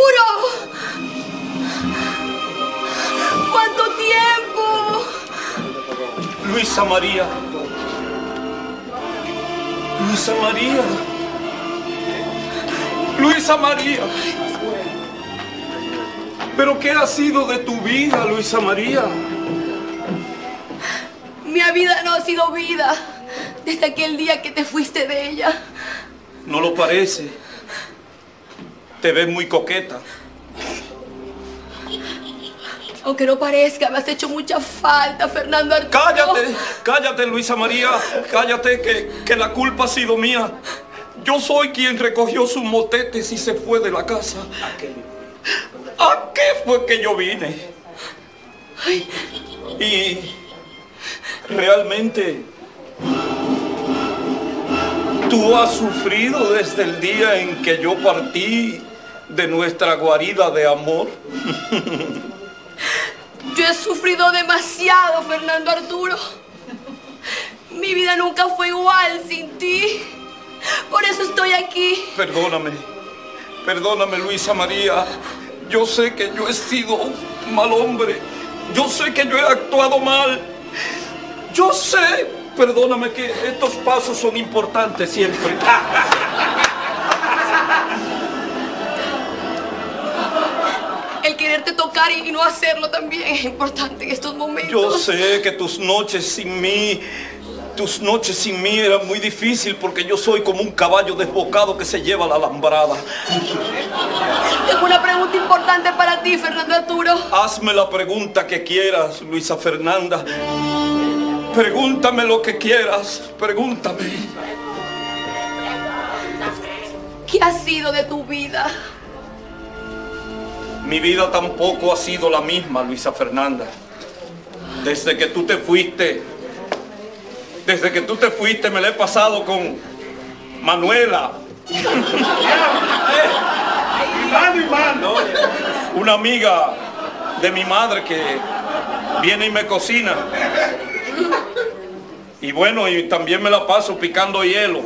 Arturo! ¿Cuánto tiempo? Luisa María. Luisa María. Luisa María. ¿Pero qué ha sido de tu vida, Luisa María? Mi vida no ha sido vida desde aquel día que te fuiste de ella. No lo parece. Te ves muy coqueta. Aunque no parezca, me has hecho mucha falta, Fernando Arturo. Cállate, cállate, Luisa María. Cállate, que, que la culpa ha sido mía. Yo soy quien recogió sus motetes y se fue de la casa. ¿A qué fue que yo vine? Y realmente tú has sufrido desde el día en que yo partí de nuestra guarida de amor. Yo he sufrido demasiado, Fernando Arturo. Mi vida nunca fue igual sin ti. Por eso estoy aquí. Perdóname, perdóname Luisa María. Yo sé que yo he sido un mal hombre. Yo sé que yo he actuado mal. Yo sé, perdóname que estos pasos son importantes siempre. quererte tocar y no hacerlo también es importante en estos momentos. Yo sé que tus noches sin mí, tus noches sin mí eran muy difícil porque yo soy como un caballo desbocado que se lleva la alambrada. Tengo una pregunta importante para ti, Fernando Arturo. Hazme la pregunta que quieras, Luisa Fernanda. Pregúntame lo que quieras, pregúntame. ¿Qué ha sido de tu vida? Mi vida tampoco ha sido la misma, Luisa Fernanda. Desde que tú te fuiste, desde que tú te fuiste me la he pasado con Manuela. Una amiga de mi madre que viene y me cocina. Y bueno, y también me la paso picando hielo.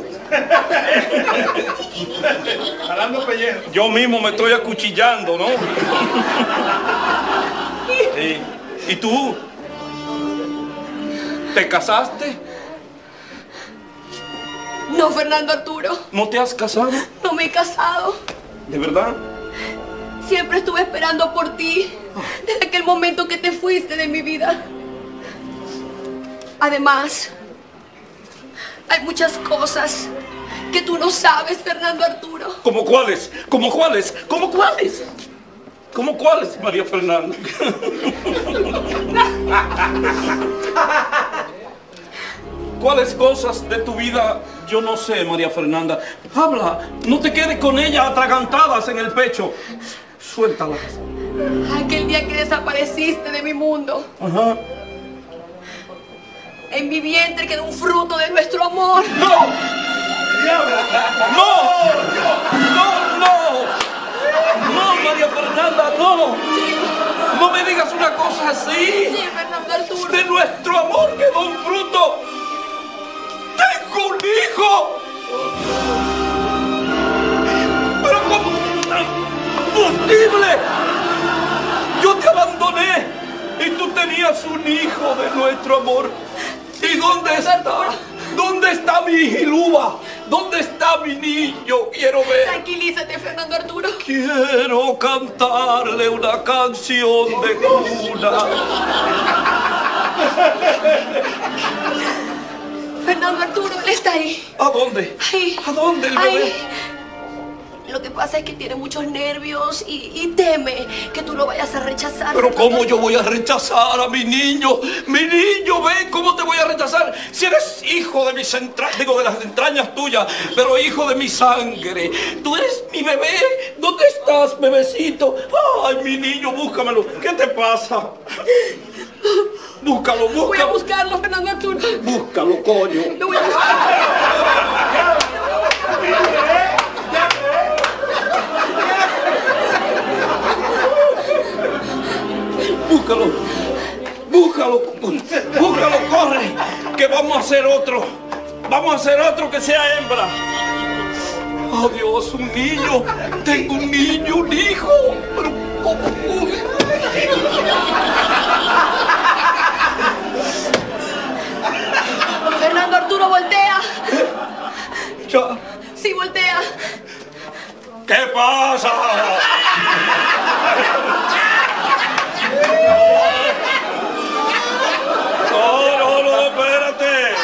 Yo mismo me estoy acuchillando, ¿no? Sí. ¿Y tú? ¿Te casaste? No, Fernando Arturo. ¿No te has casado? No me he casado. ¿De verdad? Siempre estuve esperando por ti desde aquel momento que te fuiste de mi vida. Además, hay muchas cosas que tú no sabes, Fernando Arturo. ¿Cómo cuáles? ¿Cómo cuáles? ¿Cómo cuáles? ¿Cómo cuáles, María Fernanda? ¿Cuáles cosas de tu vida yo no sé, María Fernanda? Habla, no te quedes con ellas atragantadas en el pecho. Suéltalas. Aquel día que desapareciste de mi mundo, Ajá. En mi vientre quedó un fruto de nuestro amor. ¡No! ¡No! ¡No, no! ¡No, María Fernanda, no! No me digas una cosa así. Sí, Fernando Arturo. De nuestro amor quedó un fruto. ¡Tengo un hijo! ¡Pero cómo! ¡Posible! Yo te abandoné y tú tenías un hijo de nuestro amor. ¿Y dónde está? ¿Dónde está mi hijiluba? ¿Dónde está mi niño? Quiero ver. Tranquilízate, Fernando Arturo. Quiero cantarle una canción de cuna. Fernando Arturo, él está ahí. ¿A dónde? Ahí. ¿A dónde el Ahí. Lo que pasa es que tiene muchos nervios y, y teme que tú lo vayas a rechazar. Pero ¿cómo yo voy a rechazar a mi niño? Mi niño, ven, ¿cómo te voy a rechazar? Si eres hijo de mis entrañas, digo, de las entrañas tuyas, pero hijo de mi sangre. Tú eres mi bebé. ¿Dónde estás, bebecito? Ay, mi niño, búscamelo. ¿Qué te pasa? Búscalo, Voy a búscalo. buscarlo, Fernando Arturo. Búscalo, coño. Lo voy a buscar. Búscalo. Búscalo. Búscalo, corre. Que vamos a hacer otro. Vamos a hacer otro que sea hembra. Oh Dios, un niño. Tengo un niño, un hijo. Fernando Arturo, voltea. Ya. Sí, voltea. ¿Qué pasa? No, no, no, espérate.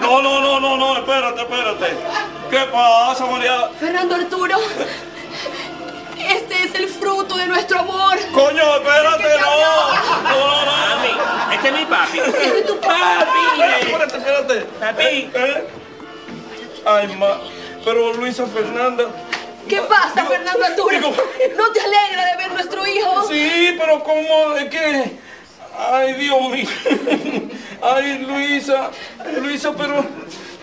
No, no, no, no, no, espérate, espérate. ¿Qué pasa, María? Fernando Arturo, este es el fruto de nuestro amor. Coño, espérate, no. No, no, no. Papi, este es mi papi. Este es tu Papi, espérate, espérate. Papi. ¿Eh? Ay, ma. Pero Luisa Fernanda. ¿Qué pasa, Digo- Fernando Arturo? digo- ¿No te alegra de ver nuestro hijo? Sí, pero ¿cómo? ¿De qué? Ay, Dios mío. Ay, Luisa. Luisa, pero...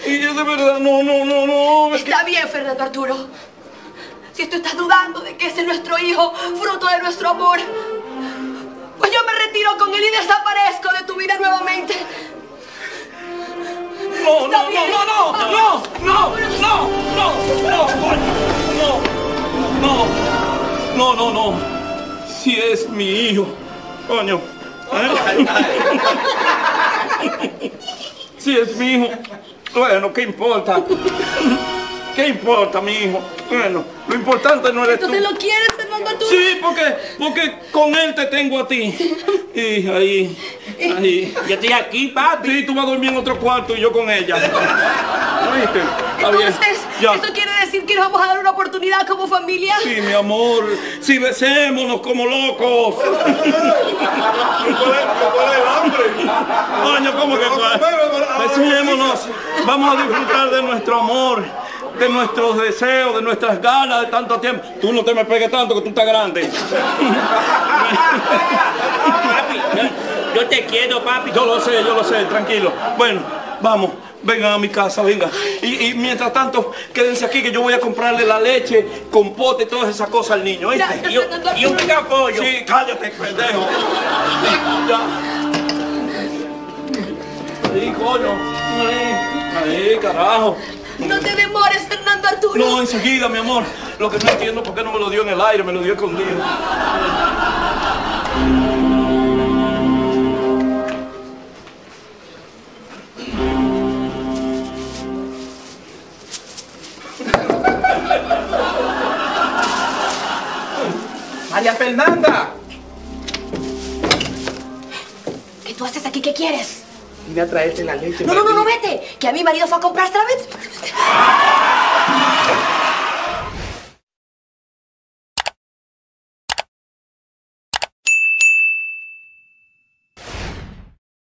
Y yo de verdad, no, no, no, no. es que- Está bien, Fernando Arturo. Si tú estás dudando de que ese es nuestro hijo, fruto de nuestro amor, pues yo me retiro con él y desaparezco de tu vida nuevamente. No, no, no, no, no, no, no, no, no, no, coño, no, no, no, no, no. Si es mi hijo, coño. ¿eh? Si es mi hijo, bueno, ¿qué importa? ¿Qué importa, mi hijo? Bueno, lo importante no eres tú. Entonces lo quieres, Fernando Arturo. Sí, porque, porque con él te tengo a ti. Y ahí, ahí. Yo estoy aquí, papi. Sí, tú vas a dormir en otro cuarto y yo con ella. Entonces, Ya. ¿eso quiere decir que nos vamos a dar una oportunidad como familia? Sí, mi amor. Sí, besémonos como locos. ¿Cuál es, cuál es el hambre? Coño, ¿cómo que. Vamos a disfrutar de nuestro amor, de nuestros deseos, de nuestras ganas de tanto tiempo. Tú no te me pegues tanto que tú estás grande. Papi, yo, yo te quiero, papi. Yo lo sé, yo lo sé, tranquilo. Bueno, vamos, vengan a mi casa, venga. Y, y mientras tanto, quédense aquí que yo voy a comprarle la leche, compote y todas esas cosas al niño. Y y un picapollo. Sí, cállate, pendejo. Ya. Ahí, coño. Ahí, carajo. No te demores, Fernando Arturo. No, enseguida, mi amor. Lo que no entiendo es por qué no me lo dio en el aire, me lo dio escondido. María Fernanda. Vine a traerte la leche. No, no, no, no, vete. Que a mi marido fue a comprar Stravet.